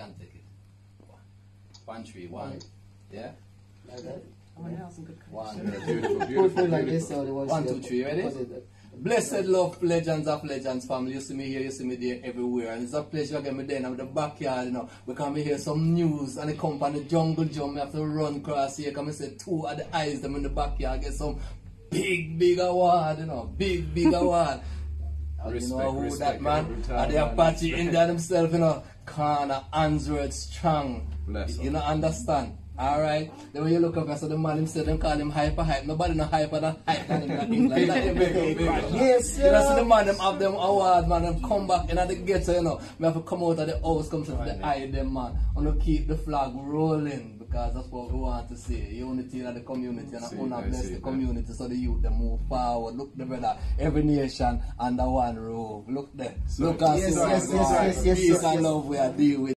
can take it. One, three, one. Yeah? Like that. I want to have some good One, connection. beautiful, beautiful, like this, beautiful. so they want One, to two, see three, it. ready? Blessed love, legends of legends family. You see me here, you see me there, everywhere. And it's a pleasure again me there in the backyard, you know. Because me hear some news and it come from the jungle jump. Me have to run across here. Come and say two of the eyes them in the backyard get some big, big award, you know. Big, big award. And you know Respect, who respect that man? every time, And the man. Apache Respect. India themselves, you know. Corner, Handsworth, strong. Bless you know, understand? Alright? Then when you look up and so the man himself, them call him hyper hype. Nobody no hyper than hype than him. Not big. Yes, You know, so the man them have them awards, man, them come back in the ghetto, you know. We have to come out of the house, come to the eye them, man. wanna keep the flag rolling because that's what we want to see. Unity in the community and I wanna bless the that. community so the youth them move forward. Look the brother, every nation under one roof. Look there. So- Look and Yes, see what yes, God. yes, yes, yes, Peace yes, and yes. love we I be with